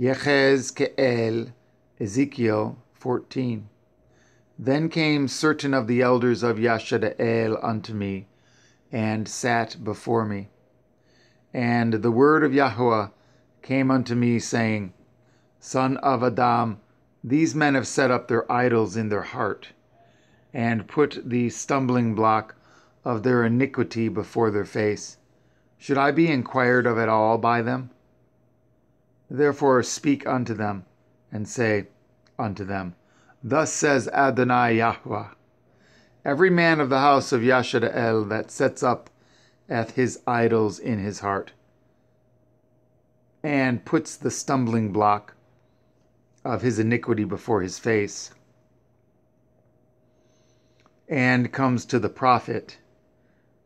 Yechezkel, Ezekiel 14. Then came certain of the elders of Yashadael unto me, and sat before me. And the word of Yahweh came unto me, saying, Son of Adam, these men have set up their idols in their heart, and put the stumbling block of their iniquity before their face. Should I be inquired of at all by them? Therefore speak unto them, and say unto them, Thus says Adonai Yahweh, Every man of the house of Yashadael that sets up at his idols in his heart, and puts the stumbling block of his iniquity before his face, and comes to the prophet,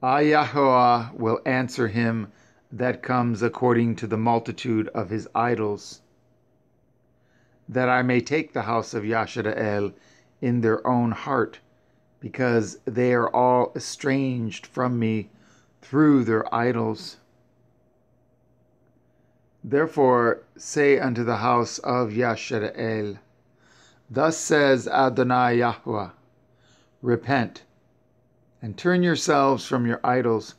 I Yahweh will answer him that comes according to the multitude of his idols, that I may take the house of Yashadael in their own heart, because they are all estranged from me through their idols. Therefore say unto the house of Yashadael, Thus says Adonai Yahweh, Repent, and turn yourselves from your idols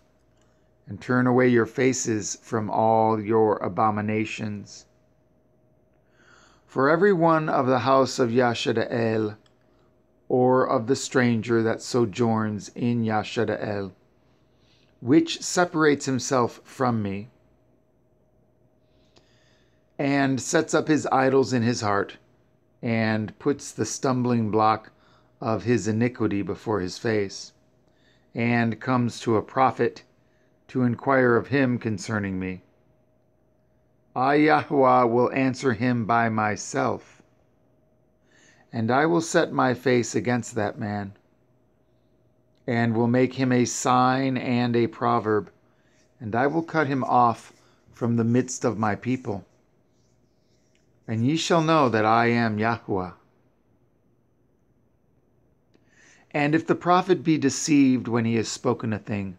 and turn away your faces from all your abominations. For every one of the house of Yashadael, or of the stranger that sojourns in Yashadael, which separates himself from me, and sets up his idols in his heart, and puts the stumbling block of his iniquity before his face, and comes to a prophet to inquire of him concerning me. I, Yahweh, will answer him by myself, and I will set my face against that man, and will make him a sign and a proverb, and I will cut him off from the midst of my people. And ye shall know that I am Yahweh. And if the prophet be deceived when he has spoken a thing,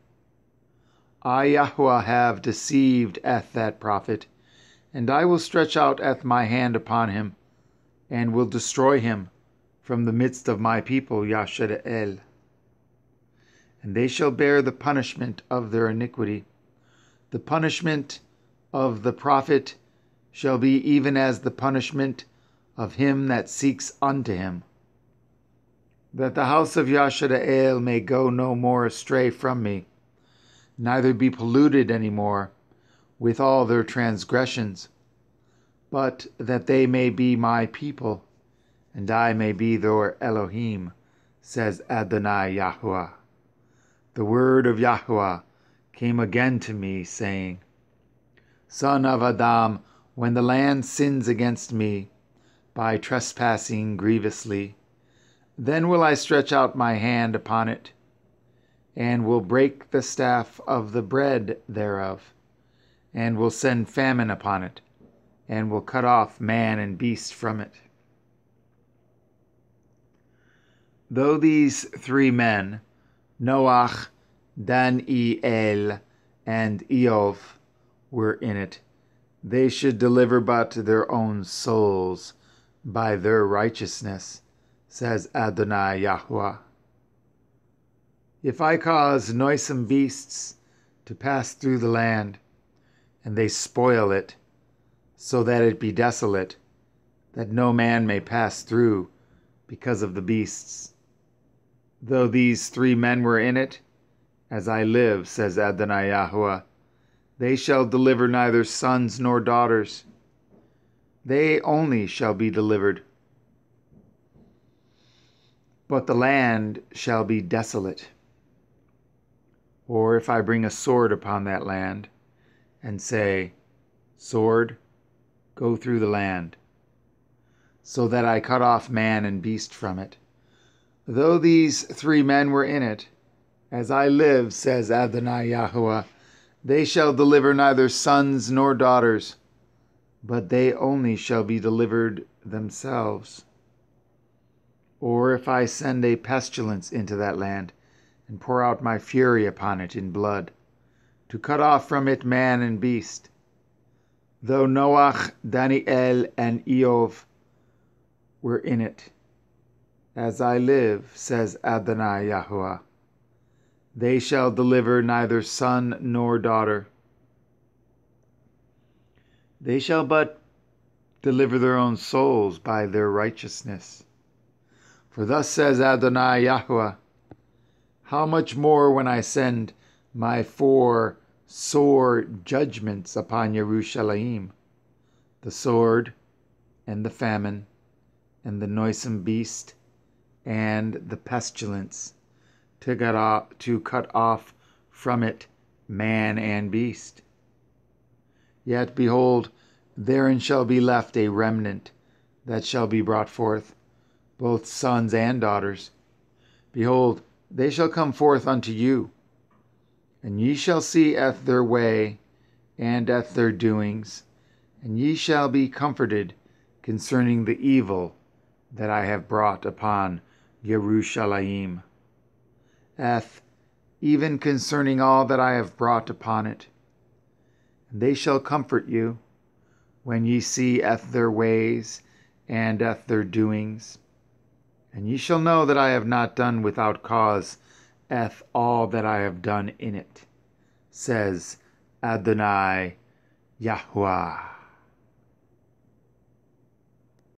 I, Yahweh, have deceived at that prophet, and I will stretch out at my hand upon him, and will destroy him from the midst of my people, Yashadael. And they shall bear the punishment of their iniquity. The punishment of the prophet shall be even as the punishment of him that seeks unto him. That the house of Yashadael may go no more astray from me neither be polluted any more with all their transgressions, but that they may be my people, and I may be their Elohim, says Adonai Yahweh. The word of Yahweh came again to me, saying, Son of Adam, when the land sins against me by trespassing grievously, then will I stretch out my hand upon it and will break the staff of the bread thereof, and will send famine upon it, and will cut off man and beast from it. Though these three men, Noach, Daniel, and Eov, were in it, they should deliver but their own souls by their righteousness, says Adonai Yahweh. If I cause noisome beasts to pass through the land, and they spoil it, so that it be desolate, that no man may pass through because of the beasts. Though these three men were in it, as I live, says Adonai Yahweh, they shall deliver neither sons nor daughters. They only shall be delivered. But the land shall be desolate or if I bring a sword upon that land and say, Sword, go through the land, so that I cut off man and beast from it. Though these three men were in it, as I live, says Adonai Yahweh, they shall deliver neither sons nor daughters, but they only shall be delivered themselves. Or if I send a pestilence into that land, and pour out my fury upon it in blood, to cut off from it man and beast. though Noach, Daniel, and Eov were in it. As I live, says Adonai Yahuwah, they shall deliver neither son nor daughter. They shall but deliver their own souls by their righteousness. For thus says Adonai Yahuwah, How much more when I send my four sore judgments upon Jerusalem, the sword, and the famine, and the noisome beast, and the pestilence, to, off, to cut off from it man and beast. Yet behold, therein shall be left a remnant that shall be brought forth, both sons and daughters. Behold, they shall come forth unto you, and ye shall see at their way and at their doings, and ye shall be comforted concerning the evil that I have brought upon Jerusalem, eth even concerning all that I have brought upon it. And they shall comfort you when ye see eth their ways and eth their doings. And ye shall know that I have not done without cause eth all that I have done in it, says Adonai Yahuwah.